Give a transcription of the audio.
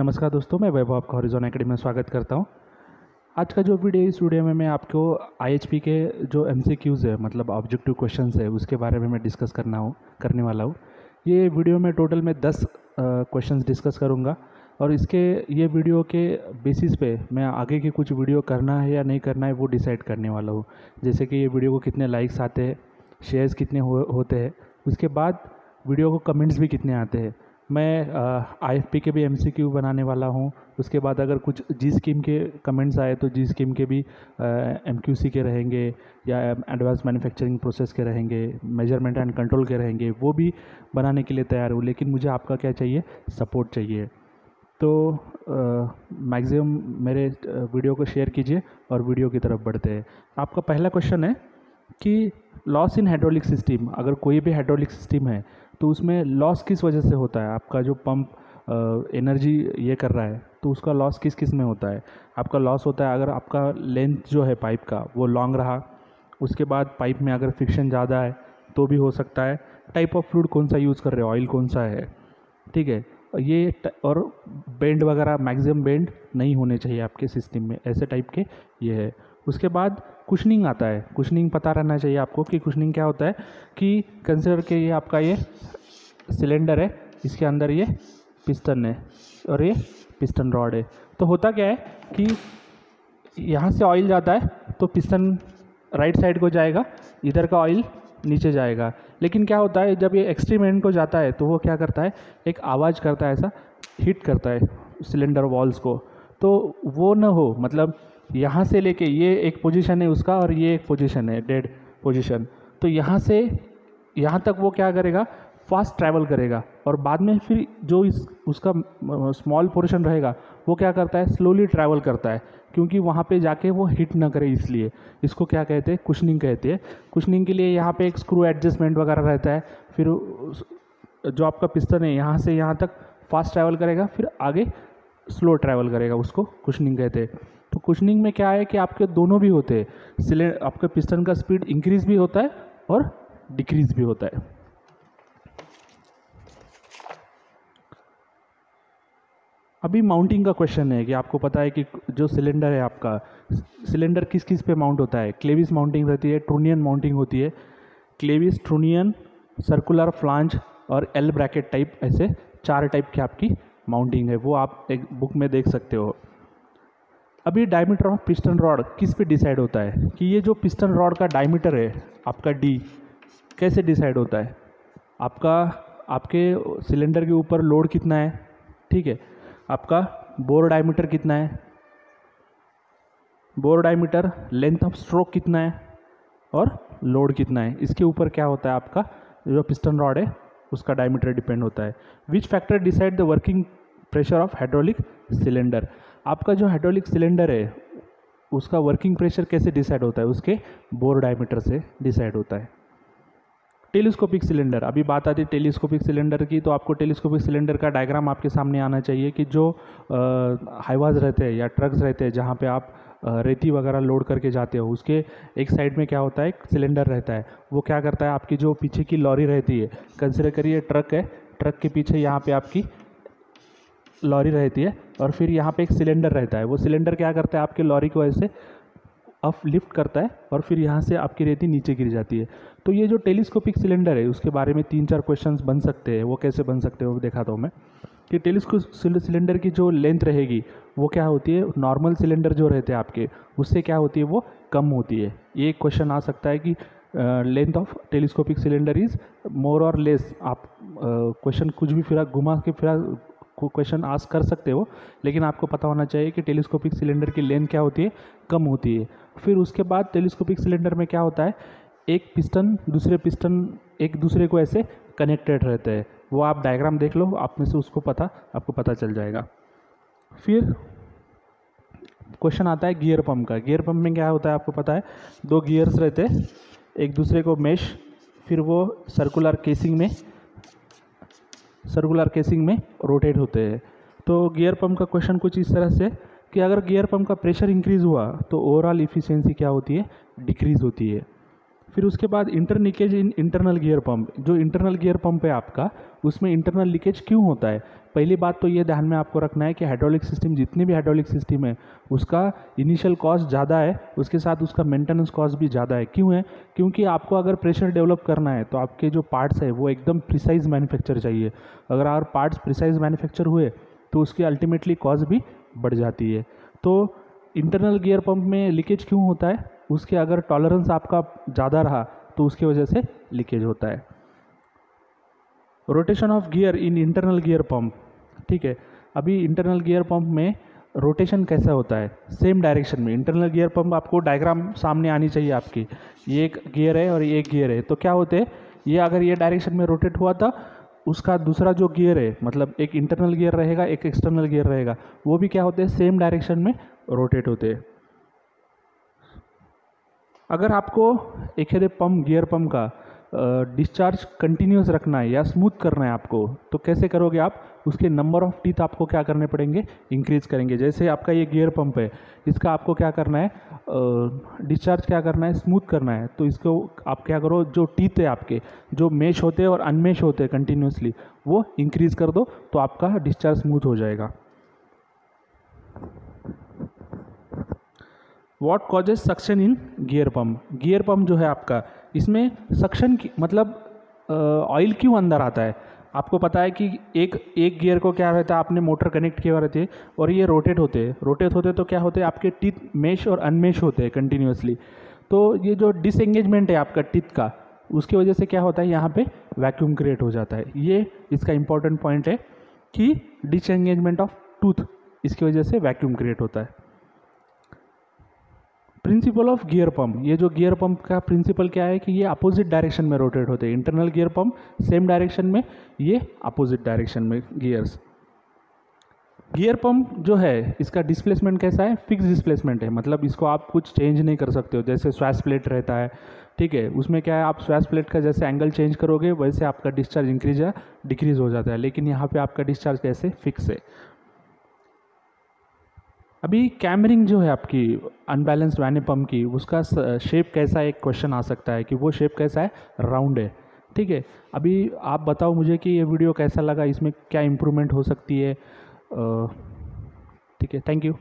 नमस्कार दोस्तों मैं वैभव आपका हॉरिजॉन एकेडमी में स्वागत करता हूँ। आज का जो वीडियो इस वीडियो में मैं आपको आईएचपी के जो एमसीक्यूज़ है मतलब ऑब्जेक्टिव क्वेश्चन है उसके बारे में मैं डिस्कस करना हूँ करने वाला हूँ। ये वीडियो में टोटल में दस क्वेश्चन डिस्कस करूँगा और इसके ये वीडियो के बेसिस पे मैं आगे की कुछ वीडियो करना है या नहीं करना है वो डिसाइड करने वाला हूँ। जैसे कि ये वीडियो को कितने लाइक्स आते हैं शेयर्स कितने हो, होते हैं उसके बाद वीडियो को कमेंट्स भी कितने आते हैं। मैं आई के भी एमसीक्यू बनाने वाला हूँ। उसके बाद अगर कुछ जी स्कीम के कमेंट्स आए तो जी स्कीम के भी एम के रहेंगे या एडवांस मैन्युफैक्चरिंग प्रोसेस के रहेंगे मेज़रमेंट एंड कंट्रोल के रहेंगे, वो भी बनाने के लिए तैयार हूँ। लेकिन मुझे आपका क्या चाहिए? सपोर्ट चाहिए। तो मैक्सिमम मेरे वीडियो को शेयर कीजिए और वीडियो की तरफ़ बढ़ते हैं। आपका पहला क्वेश्चन है कि लॉस इन हाइड्रोलिक सिस्टम अगर कोई भी हाइड्रोलिक सिस्टम है तो उसमें लॉस किस वजह से होता है? आपका जो पंप एनर्जी ये कर रहा है तो उसका लॉस किस किसमें होता है? आपका लॉस होता है अगर आपका लेंथ जो है पाइप का, वो लॉन्ग रहा, उसके बाद पाइप में अगर फ्रिक्शन ज़्यादा है तो भी हो सकता है। टाइप ऑफ़ फ्लूड कौन सा यूज़ कर रहे हो? ऑयल कौन सा है? ठीक है? ये और बेंड वगैरह मैक्सिमम बेंड नहीं होने चाहिए आपके सिस्टम में, ऐसे टाइप के ये है। उसके बाद कुशनिंग आता है। कुशनिंग पता रहना चाहिए आपको कि कुशनिंग क्या होता है कि कंसिडर के ये आपका ये सिलेंडर है, इसके अंदर ये पिस्टन है और ये पिस्टन रॉड है। तो होता क्या है कि यहाँ से ऑयल जाता है तो पिस्टन राइट साइड को जाएगा, इधर का ऑयल नीचे जाएगा। लेकिन क्या होता है, जब ये एक्सट्रीम एंड को जाता है तो वो क्या करता है, एक आवाज़ करता है ऐसा, हिट करता है सिलेंडर वॉल्स को। तो वो न हो मतलब यहाँ से लेके, ये एक पोजीशन है उसका और ये एक पोजीशन है, डेड पोजीशन। तो यहाँ से, यहाँ तक वो क्या करेगा फास्ट ट्रैवल करेगा और बाद में फिर जो इस, उसका स्मॉल पोर्शन रहेगा, वो क्या करता है? स्लोली ट्रैवल करता है, क्योंकि वहाँ पे जाके वो हिट ना करे इसलिए। इसको क्या कहते हैं? कुशनिंग कहते हैं। कुशनिंग के लिए यहाँ पे एक स्क्रू एडजस्टमेंट वगैरह रहता है, फिर जो आपका पिस्टन है, यहाँ से यहाँ तक फास्ट ट्रैवल करेगा, फिर आगे स्लो ट्रैवल करेगा, उसको कुशनिंग कहते हैं। तो कुशनिंग में क्या है कि आपके दोनों भी होते हैं सिलेंड आपके पिस्टन का स्पीड इंक्रीज भी होता है और डिक्रीज भी होता है। अभी माउंटिंग का क्वेश्चन है कि आपको पता है कि जो सिलेंडर है आपका सिलेंडर किस किस पे माउंट होता है? क्लेविस माउंटिंग रहती है ट्रूनियन माउंटिंग होती है। क्लेविस ट्रूनियन सर्कुलर फ्लांज और एल ब्रैकेट टाइप ऐसे चार टाइप की आपकी माउंटिंग है। वो आप एक बुक में देख सकते हो। अभी डायमीटर ऑफ़ पिस्टन रॉड किस पे डिसाइड होता है? कि ये जो पिस्टन रॉड का डायमीटर है, आपका डी कैसे डिसाइड होता है? आपका, आपके सिलेंडर के ऊपर लोड कितना है? ठीक है। आपका बोर डायमीटर कितना है? Bore diameter length of stroke कितना है? और लोड कितना है? इसके ऊपर क्या होता है आपका? जो पिस्टन रॉड है, उसका डायमीटर डिपेंड होता है। Which factor decide the working pressure of hydraulic cylinder आपका जो हाइड्रोलिक सिलेंडर है, उसका वर्किंग प्रेशर कैसे डिसाइड होता है? उसके बोर डायमीटर से डिसाइड होता है। Telescopic cylinder. अभी बात आती है टेलीस्कोपिक सिलेंडर की तो आपको टेलीस्कोपिक सिलेंडर का डायग्राम आपके सामने आना चाहिए कि जो हाईवाज रहते हैं या ट्रक्स रहते हैं जहाँ पे आप रेती वगैरह लोड करके जाते हो, उसके एक साइड में क्या होता है, एक सिलेंडर रहता है। वो क्या करता है, आपकी जो पीछे की लॉरी रहती है, कंसिडर करिए ट्रक है, ट्रक के पीछे यहाँ पे आपकी लॉरी रहती है और फिर यहाँ पे एक सिलेंडर रहता है। वो सिलेंडर क्या करता है, आपके लॉरी को ऐसे अप लिफ्ट करता है और फिर यहाँ से आपकी रेती नीचे गिर जाती है। तो ये जो टेलीस्कोपिक सिलेंडर है उसके बारे में तीन चार क्वेश्चन बन सकते हैं। वो कैसे बन सकते हैं वो दिखाता हूँ मैं। कि टेलीस्कोप सिलेंडर की जो लेंथ रहेगी वो क्या होती है? नॉर्मल सिलेंडर जो रहते हैं आपके उससे क्या होती है? वो कम होती है। ये क्वेश्चन आ सकता है कि length of telescopic cylinder is more or less आप क्वेश्चन uh, कुछ भी फिर घुमा के फिर क्वेश्चन आस कर सकते हो, लेकिन आपको पता होना चाहिए कि टेलीस्कोपिक सिलेंडर की लेंथ क्या होती है? कम होती है। फिर उसके बाद टेलीस्कोपिक सिलेंडर में क्या होता है? एक पिस्टन दूसरे पिस्टन एक दूसरे को ऐसे कनेक्टेड रहते हैं। वो आप डायग्राम देख लो, आप में से उसको पता, आपको पता चल जाएगा। फिर क्वेश्चन आता है गियर पंप का। गियर पंप में क्या होता है आपको पता है? दो गियर्स रहते हैं, एक दूसरे को मेश फिर वो सर्कुलर केसिंग में सर्कुलर केसिंग में रोटेट होते हैं। तो गियर पंप का क्वेश्चन कुछ इस तरह से, कि अगर गियर पंप का प्रेशर इंक्रीज़ हुआ तो ओवरऑल इफ़िशेंसी क्या होती है? डिक्रीज़ होती है। फिर उसके बाद inter leakage in internal gear pump जो इंटरनल गियर पंप है आपका, उसमें इंटरनल लीकेज क्यों होता है? पहली बात तो ये ध्यान में आपको रखना है कि हाइड्रोलिक सिस्टम जितनी भी हाइड्रोलिक सिस्टम है, उसका इनिशियल कॉस्ट ज़्यादा है, उसके साथ उसका मेंटेनेंस कॉस्ट भी ज़्यादा है. क्यों है? क्योंकि आपको अगर प्रेशर डेवलप करना है तो आपके जो पार्ट्स है, वो एकदम प्रिसाइज मैन्युफैक्चर चाहिए. अगर और पार्ट्स प्रिसाइज मैन्युफैक्चर हुए तो उसकी अल्टीमेटली कॉस्ट भी बढ़ जाती है. तो इंटरनल गियर पंप में लीकेज क्यों होता है? उसके अगर टॉलरेंस आपका ज़्यादा रहा तो उसकी वजह से लीकेज होता है। Rotation of gear in internal gear pump ठीक है? अभी इंटरनल गियर पंप में रोटेशन कैसा होता है? सेम डायरेक्शन में। इंटरनल गियर पंप आपको डायग्राम सामने आनी चाहिए आपकी। ये एक गियर है और ये एक गियर है। तो क्या होते हैं? ये अगर ये डायरेक्शन में रोटेट हुआ था, उसका दूसरा जो गियर है मतलब एक इंटरनल गियर रहेगा, एक एक्सटर्नल गियर रहेगा, वो भी क्या होते हैं? सेम डायरेक्शन में रोटेट होते हैं। अगर आपको एखादे पंप गियर पंप का डिस्चार्ज कंटिन्यूस रखना है या स्मूथ करना है आपको तो कैसे करोगे आप? उसके नंबर ऑफ़ टीथ आपको क्या करने पड़ेंगे? इंक्रीज करेंगे। जैसे आपका ये गियर पंप है, इसका आपको क्या करना है? डिस्चार्ज क्या करना है? स्मूथ करना है। तो इसको आप क्या करो? जो टीथ है आपके, जो मेश होते हैं और अनमेश होते हैं कंटिन्यूसली वो इंक्रीज कर दो तो आपका डिस्चार्ज स्मूथ हो जाएगा। What causes suction in gear pump gear pump जो है आपका, इसमें सक्शन मतलब ऑयल क्यों अंदर आता है? आपको पता है कि एक एक गियर को क्या रहता है? आपने मोटर कनेक्ट किया रहते हैं और ये रोटेट होते हैं। रोटेट होते तो क्या होते हैं? आपके टीथ मेश और अनमेश होते हैं कंटिन्यूसली तो ये जो डिसएंगेजमेंट है आपका टीथ का, उसकी वजह से क्या होता है? यहाँ पे वैक्यूम क्रिएट हो जाता है। ये इसका इंपॉर्टेंट पॉइंट है कि डिसएंगेजमेंट ऑफ़ टूथ इसकी वजह से वैक्यूम क्रिएट होता है। प्रिंसिपल ऑफ़ गियर पंप ये जो गियर पंप का प्रिंसिपल क्या है कि ये अपोजिट डायरेक्शन में रोटेट होते हैं. Internal gear pump same direction में ये अपोजिट डायरेक्शन में गियर्स गियर पंप जो है, इसका डिस्प्लेसमेंट कैसा है? फिक्स डिस्प्लेसमेंट है. मतलब इसको आप कुछ चेंज नहीं कर सकते हो. जैसे स्वैस प्लेट रहता है, ठीक है? उसमें क्या है? आप स्वैस प्लेट का जैसे एंगल चेंज करोगे, वैसे आपका डिस्चार्ज इंक्रीज या डिक्रीज हो जाता है. लेकिन यहाँ पे आपका डिस्चार्ज कैसे? फिक्स है. अभी कैमरिंग जो है आपकी अनबैलेंस्ड वैन पम्प की, उसका शेप कैसा एक क्वेश्चन आ सकता है कि वो शेप कैसा है? राउंड है। ठीक है? अभी आप बताओ मुझे कि ये वीडियो कैसा लगा? इसमें क्या इम्प्रूवमेंट हो सकती है? ठीक है थैंक यू